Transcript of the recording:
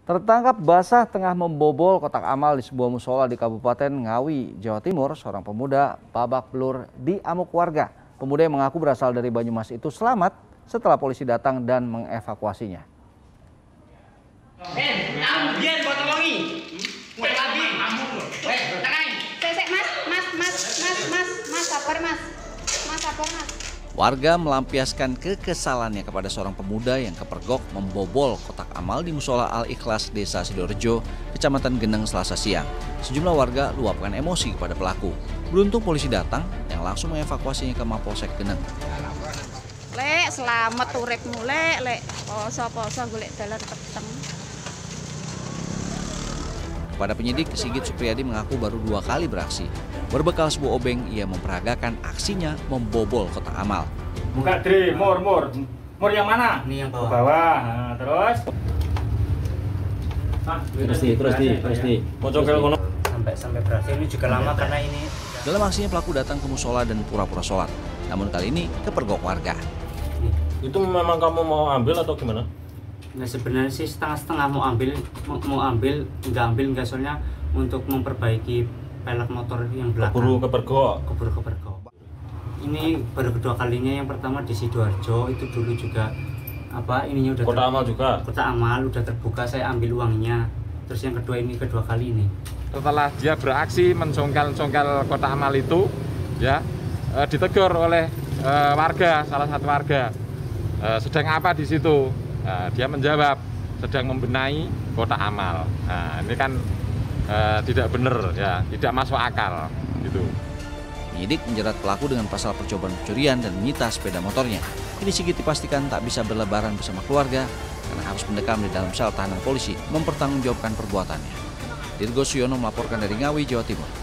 Tertangkap basah tengah membobol kotak amal di sebuah musola di Kabupaten Ngawi, Jawa Timur, seorang pemuda babak belur di amuk warga. Pemuda yang mengaku berasal dari Banyumas itu selamat setelah polisi datang dan mengevakuasinya. Mas, mas, mas, mas, mas, mas, sabar mas, mas, sabar mas. Warga melampiaskan kekesalannya kepada seorang pemuda yang kepergok membobol kotak amal di Musola Al-Ikhlas Desa Sidorejo, Kecamatan Geneng Selasa siang. Sejumlah warga luapkan emosi kepada pelaku. Beruntung polisi datang yang langsung mengevakuasinya ke Mapolsek Geneng. Lek, selamat uripmu, lek, lek. Poso-poso golek dalan peteng. Kepada penyidik, Sigit Supriyadi mengaku baru dua kali beraksi. Berbekal sebuah obeng, ia memperagakan aksinya membobol kotak amal. Buka dri, mur, mur. Mur yang mana? Ini yang bawah. bawah. Nah, terus. terus di terus di terus di Sampai sampai berhasil ini juga lama karena ini Dalam aksinya pelaku datang ke musola dan pura-pura sholat. Namun kali ini kepergok warga. itu memang kamu mau ambil atau gimana Nah sebenarnya sih setengah-setengah mau ambil mau, mau ambil nggak ambil nggak soalnya untuk memperbaiki pelek motor yang belakang. Keburu kepergok keburu kepergok. Ini baru kedua kalinya yang pertama di sidoarjo itu dulu juga apa ininya udah kota amal juga? Kota amal udah terbuka saya ambil uangnya. Terus yang kedua ini kedua kali ini. Setelah dia beraksi mencongkel-congkel kotak amal itu ya eh, ditegur oleh eh, warga salah satu warga. Eh, sedang apa di situ Eh, dia menjawab sedang membenahi kotak amal nah ini kan eh, tidak benar ya tidak masuk akal gitu Penyidik menjerat pelaku dengan pasal percobaan pencurian dan menyita sepeda motornya. Kini Sigit dipastikan tak bisa berlebaran bersama keluarga karena harus mendekam di dalam sel tahanan polisi mempertanggungjawabkan perbuatannya. Dirgo Suyono melaporkan dari Ngawi, Jawa Timur.